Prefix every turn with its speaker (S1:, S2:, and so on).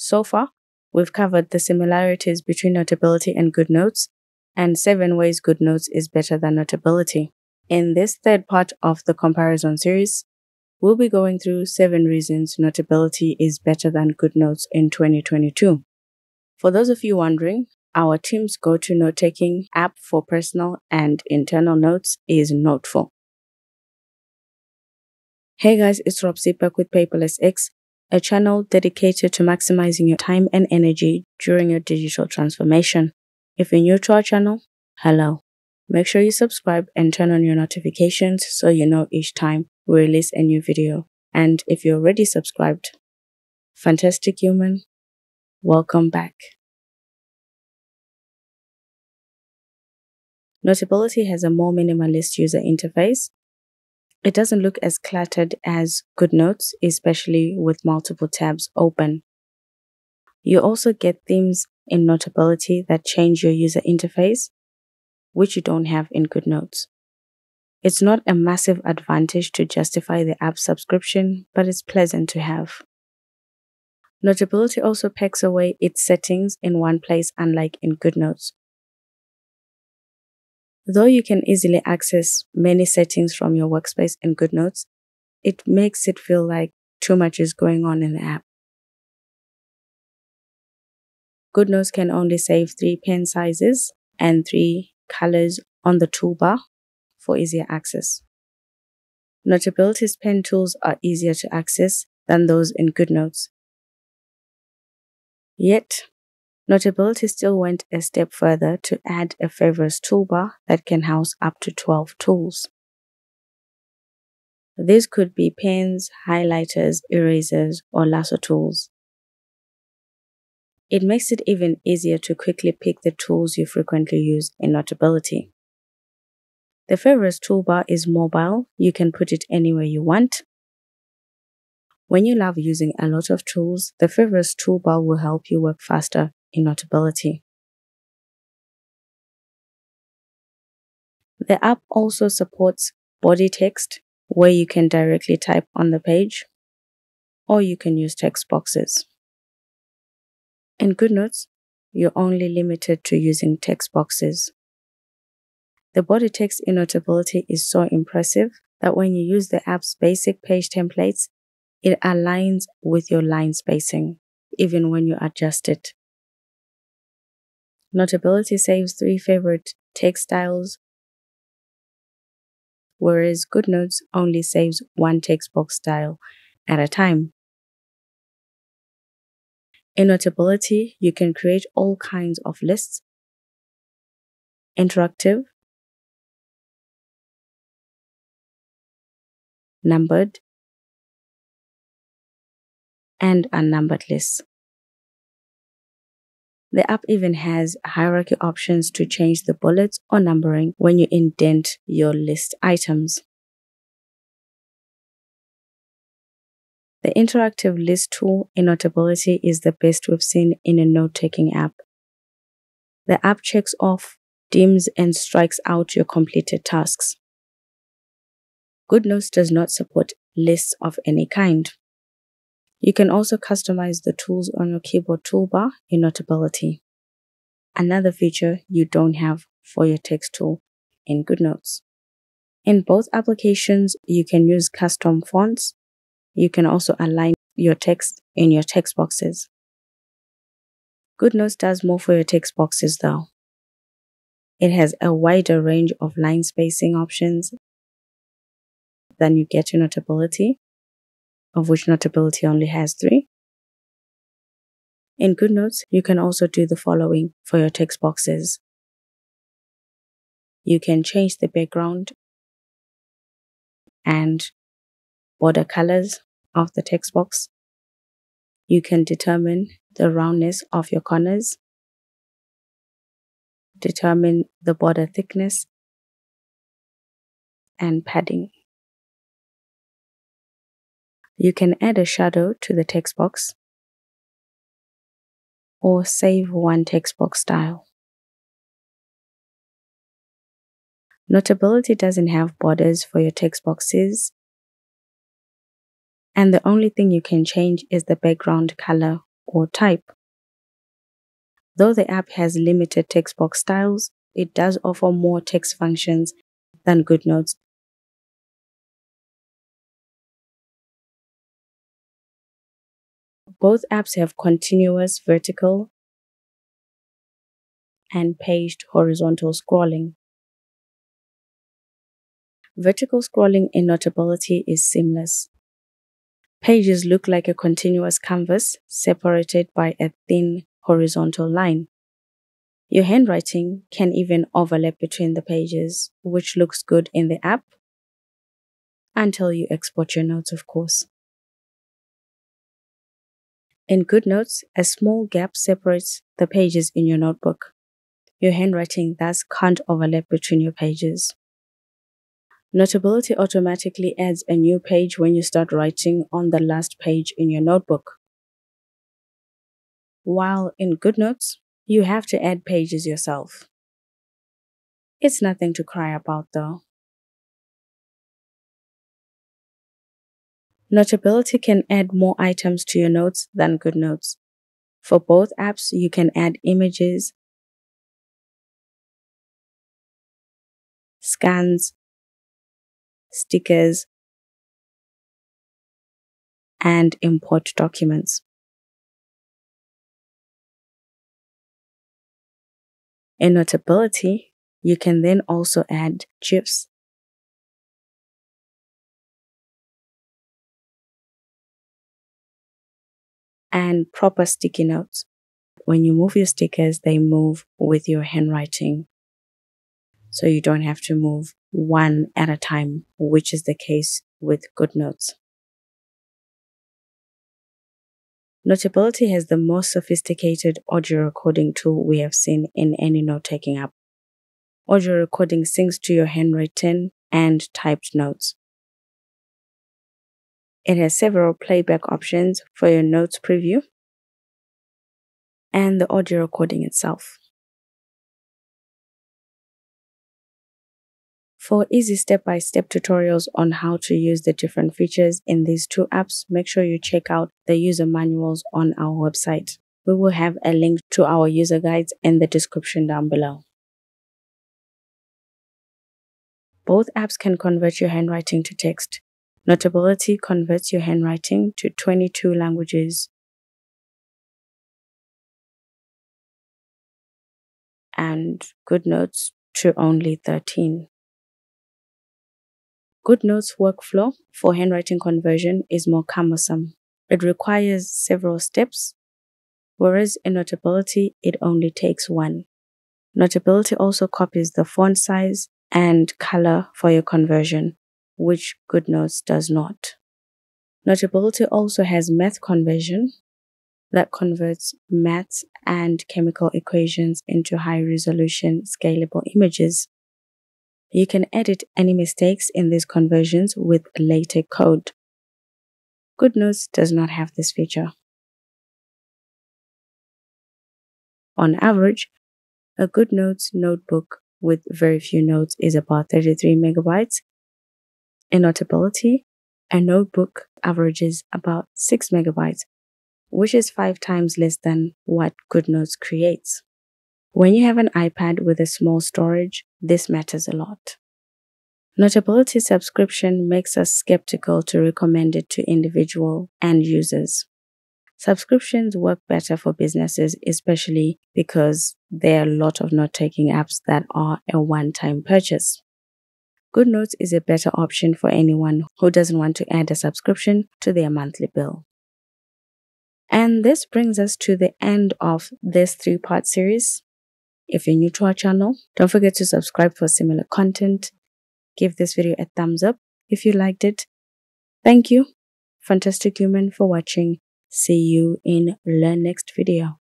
S1: So far, we've covered the similarities between Notability and GoodNotes, and seven ways GoodNotes is better than Notability. In this third part of the comparison series, we'll be going through seven reasons Notability is better than GoodNotes in 2022. For those of you wondering, our team's go-to note-taking app for personal and internal notes is Noteful. Hey guys, it's Robsy back with Paperless X, a channel dedicated to maximizing your time and energy during your digital transformation. If you're new to our channel, hello. Make sure you subscribe and turn on your notifications so you know each time we release a new video. And if you're already subscribed, fantastic human, welcome back. Notability has a more minimalist user interface it doesn't look as cluttered as GoodNotes, especially with multiple tabs open. You also get themes in Notability that change your user interface, which you don't have in GoodNotes. It's not a massive advantage to justify the app subscription, but it's pleasant to have. Notability also packs away its settings in one place, unlike in GoodNotes. Though you can easily access many settings from your workspace in GoodNotes, it makes it feel like too much is going on in the app. GoodNotes can only save three pen sizes and three colors on the toolbar for easier access. Notability's pen tools are easier to access than those in GoodNotes. Yet, Notability still went a step further to add a favorites toolbar that can house up to 12 tools. These could be pens, highlighters, erasers, or lasso tools. It makes it even easier to quickly pick the tools you frequently use in Notability. The favorites toolbar is mobile, you can put it anywhere you want. When you love using a lot of tools, the favorites toolbar will help you work faster in Notability. The app also supports body text where you can directly type on the page or you can use text boxes. In GoodNotes, you're only limited to using text boxes. The body text in Notability is so impressive that when you use the app's basic page templates, it aligns with your line spacing, even when you adjust it. Notability saves three favorite text styles, whereas GoodNotes only saves one text box style at a time. In Notability, you can create all kinds of lists, interactive, numbered, and unnumbered lists. The app even has hierarchy options to change the bullets or numbering when you indent your list items. The interactive list tool in Notability is the best we've seen in a note-taking app. The app checks off, dims, and strikes out your completed tasks. GoodNotes does not support lists of any kind. You can also customize the tools on your keyboard toolbar in Notability. Another feature you don't have for your text tool in GoodNotes. In both applications, you can use custom fonts. You can also align your text in your text boxes. GoodNotes does more for your text boxes though. It has a wider range of line spacing options than you get in Notability of which Notability only has three. In GoodNotes, you can also do the following for your text boxes. You can change the background and border colors of the text box. You can determine the roundness of your corners, determine the border thickness, and padding. You can add a shadow to the text box or save one text box style. Notability doesn't have borders for your text boxes, and the only thing you can change is the background color or type. Though the app has limited text box styles, it does offer more text functions than GoodNotes. Both apps have continuous vertical and paged horizontal scrolling. Vertical scrolling in Notability is seamless. Pages look like a continuous canvas separated by a thin horizontal line. Your handwriting can even overlap between the pages, which looks good in the app until you export your notes, of course. In GoodNotes, a small gap separates the pages in your notebook. Your handwriting thus can't overlap between your pages. Notability automatically adds a new page when you start writing on the last page in your notebook. While in GoodNotes, you have to add pages yourself. It's nothing to cry about though. Notability can add more items to your notes than GoodNotes. For both apps, you can add images, scans, stickers, and import documents. In Notability, you can then also add GIFs. And proper sticky notes. When you move your stickers, they move with your handwriting. So you don't have to move one at a time, which is the case with GoodNotes. Notability has the most sophisticated audio recording tool we have seen in any note taking app. Audio recording syncs to your handwritten and typed notes. It has several playback options for your notes preview and the audio recording itself. For easy step-by-step tutorials on how to use the different features in these two apps, make sure you check out the user manuals on our website. We will have a link to our user guides in the description down below. Both apps can convert your handwriting to text. Notability converts your handwriting to 22 languages. And GoodNotes to only 13. GoodNotes workflow for handwriting conversion is more cumbersome. It requires several steps, whereas in Notability, it only takes one. Notability also copies the font size and color for your conversion, which GoodNotes does not. Notability also has math conversion that converts maths and chemical equations into high resolution scalable images. You can edit any mistakes in these conversions with LaTeX code. GoodNotes does not have this feature. On average, a GoodNotes notebook with very few notes is about 33 megabytes. In Notability, a notebook averages about 6 megabytes, which is five times less than what GoodNotes creates. When you have an iPad with a small storage, this matters a lot. Notability subscription makes us skeptical to recommend it to individual end users. Subscriptions work better for businesses, especially because there are a lot of note taking apps that are a one time purchase. GoodNotes is a better option for anyone who doesn't want to add a subscription to their monthly bill. And this brings us to the end of this three part series. If you're new to our channel, don't forget to subscribe for similar content. Give this video a thumbs up if you liked it. Thank you, fantastic human, for watching. See you in the next video.